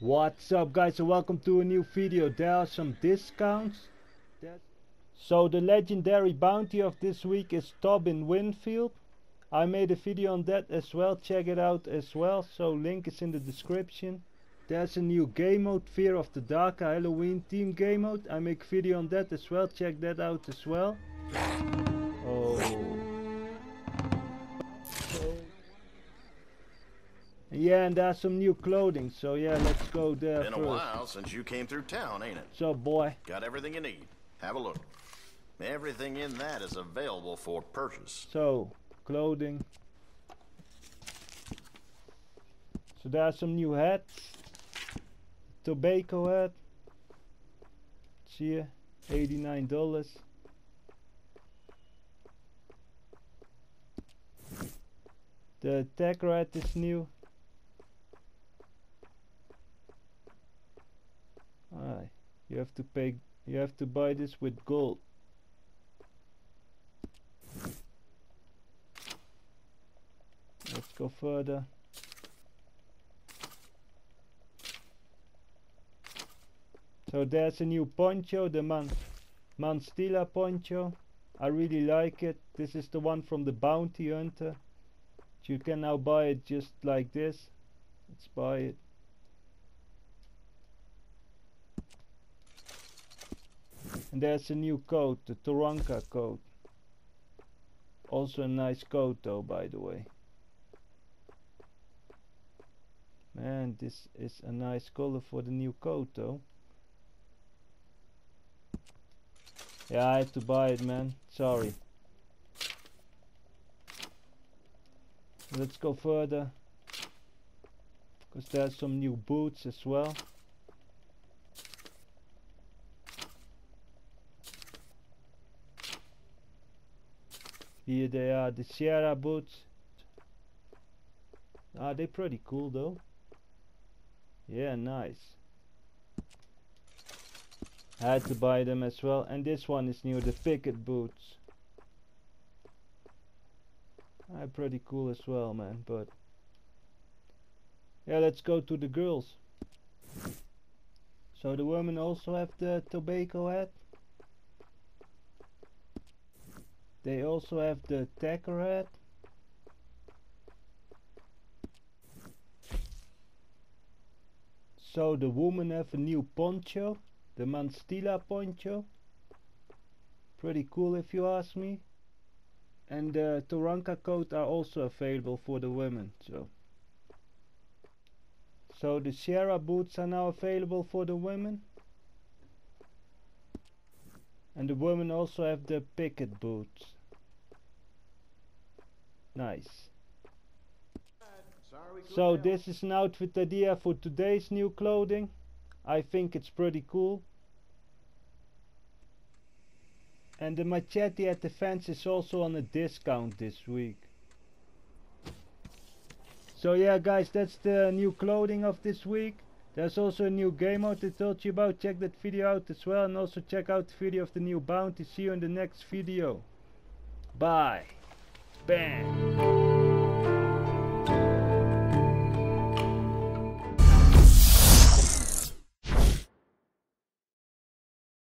What's up guys and welcome to a new video. There are some discounts. So the legendary bounty of this week is Tobin Winfield. I made a video on that as well, check it out as well, so link is in the description. There's a new game mode, Fear of the Dark, Halloween team game mode. I make video on that as well, check that out as well. Oh. Yeah, and there's some new clothing, so yeah, let's go there Been first. a while since you came through town, ain't it? So boy, Got everything you need. Have a look. Everything in that is available for purchase. so clothing. So there's some new hats. Tobacco hat. It's here, $89. The tech rat is new. Aye, you have to pay. You have to buy this with gold. Let's go further. So there's a new poncho, the Man Manstila poncho. I really like it. This is the one from the Bounty Hunter. You can now buy it just like this. Let's buy it. And there's a new coat, the Taranka coat. Also a nice coat though, by the way. Man, this is a nice color for the new coat though. Yeah, I had to buy it, man. Sorry. Let's go further. Because there's some new boots as well. Here they are, the Sierra boots. Ah, they're pretty cool though. Yeah, nice. Had to buy them as well. And this one is new, the Picket boots. Ah, pretty cool as well, man. But yeah, let's go to the girls. So the women also have the tobacco hat. They also have the tacker hat. So the women have a new poncho, the Manstila poncho. Pretty cool if you ask me. And the Taranka coat are also available for the women. So, so the Sierra boots are now available for the women. And the women also have the picket boots. Nice. So this is an outfit idea for today's new clothing. I think it's pretty cool. And the machete at the fence is also on a discount this week. So yeah guys, that's the new clothing of this week. There's also a new game mode I told you about. Check that video out as well. And also check out the video of the new bounty. See you in the next video. Bye. Bang.